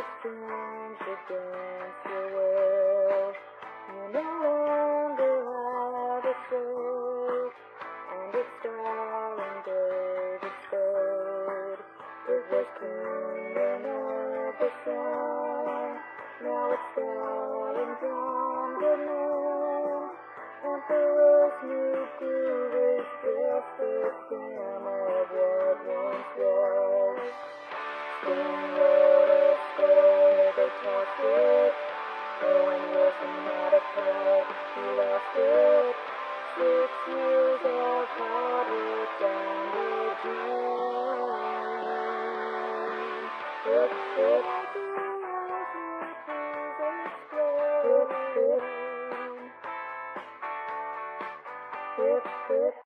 arms against your will. You no longer have a soul, and it's darling David spade. It was kingdom of the sun, now it's darling John Goodman. Emperor's new groove is just a scam of what once was. Spring he lost it. Six years of work down the drain. Hip, hip, hip, hip.